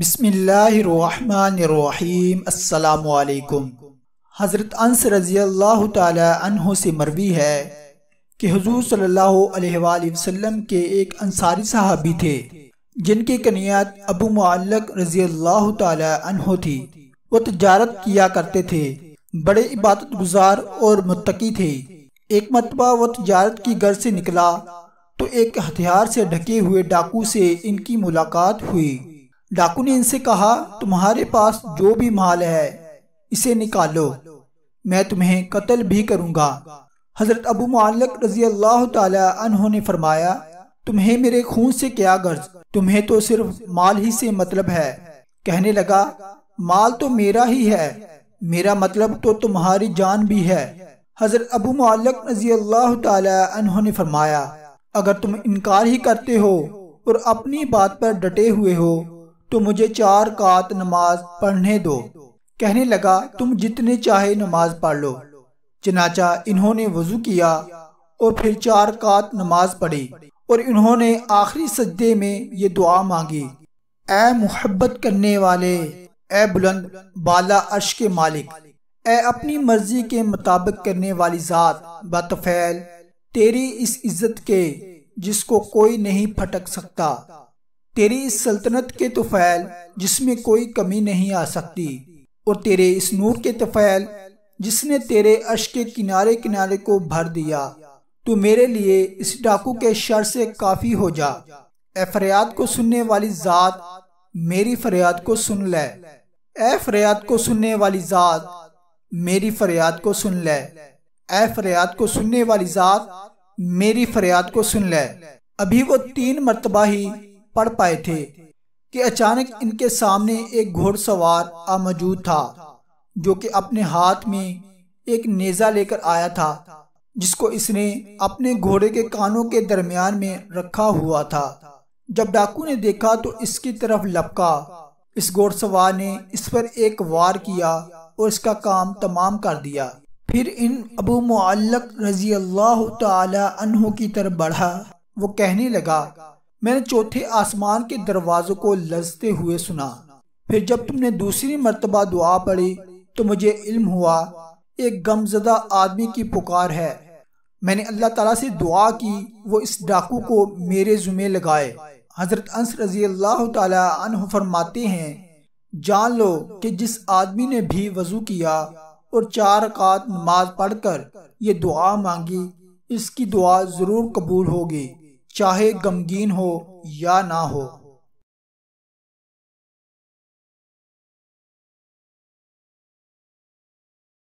بسم اللہ الرحمن الرحیم السلام علیکم حضرت انس رضی اللہ تعالی عنہ سے مروی ہے کہ حضور صلی اللہ علیہ وآلہ وسلم کے ایک انصاری صحابی تھے جن کی کنیات ابو معلق رضی اللہ تعالی عنہ تھی وہ تجارت کیا کرتے تھے بڑے عبادت گزار اور متقی تھے ایک مرتبہ وہ تجارت کی گھر سے نکلا تو ایک ہتھیار سے ڈھکے ہوئے ڈاکو سے ان کی ملاقات ہوئی ڈاکو نے ان سے کہا، تمہارے پاس جو بھی مال ہے، اسے نکالو، میں تمہیں قتل بھی کروں گا۔ حضرت ابو معلق رضی اللہ تعالی عنہ نے فرمایا، تمہیں میرے خون سے کیا غرض؟ تمہیں تو صرف مال ہی سے مطلب ہے۔ کہنے لگا، مال تو میرا ہی ہے، میرا مطلب تو تمہاری جان بھی ہے۔ حضرت ابو معلق رضی اللہ تعالی عنہ نے فرمایا، اگر تم انکار ہی کرتے ہو اور اپنی بات پر ڈٹے ہوئے ہو تو مجھے چار کات نماز پڑھنے دو۔ کہنے لگا، تم جتنے چاہے نماز پڑھ لو۔ چنانچہ انہوں نے وضو کیا اور پھر چار کات نماز پڑھی اور انہوں نے آخری سجدے میں یہ دعا مانگی۔ اے محبت کرنے والے، اے بلند بالا عرش کے مالک، اے اپنی مرضی کے مطابق کرنے والی ذات بطفیل تیری اس عزت کے جس کو کوئی نہیں پھٹک سکتا۔ تیری اس سلطنت کے توفیل جس میں کوئی کمی نہیں آ سکتی اور تیرے اس نور کے توفیل جس نے تیرے عرش کے کنارے کنارے کو بھر دیا، تو میرے لیے اس ڈاکو کے شر سے کافی ہو جا۔ اے فریاد کو سننے والی ذات، میری فریاد کو سن لے۔ اے فریاد کو سننے والی ذات، میری فریاد کو سن لے۔ اے فریاد کو سننے والی ذات، میری فریاد کو سن لے۔ ابھی وہ تین مرتبہ ہی پڑھ پائے تھے کہ اچانک ان کے سامنے ایک گھوڑ سوار موجود تھا، جو کہ اپنے ہاتھ میں ایک نیزہ لے کر آیا تھا، جس کو اس نے اپنے گھوڑے کے کانوں کے درمیان میں رکھا ہوا تھا۔ جب ڈاکو نے دیکھا تو اس کی طرف لپکا۔ اس گھوڑ سوار نے اس پر ایک وار کیا اور اس کا کام تمام کر دیا۔ پھر ان ابو معلق رضی اللہ تعالی عنہ کی طرف بڑھا۔ وہ کہنے لگا میں نے چوتھے آسمان کے دروازوں کو لزتے ہوئے سنا۔ پھر جب تم نے دوسری مرتبہ دعا پڑی تو مجھے علم ہوا، ایک غمزدہ آدمی کی پکار ہے۔ میں نے اللہ تعالیٰ سے دعا کی، وہ اس ڈاکو کو میرے زمے لگائے۔ حضرت انس رضی اللہ تعالی عنہ فرماتے ہیں، جان لو کہ جس آدمی نے بھی وضو کیا اور چار رکعت نماز پڑھ کر یہ دعا مانگی، اس کی دعا ضرور قبول ہوگی۔ چاہے غمگین ہو یا نہ ہو۔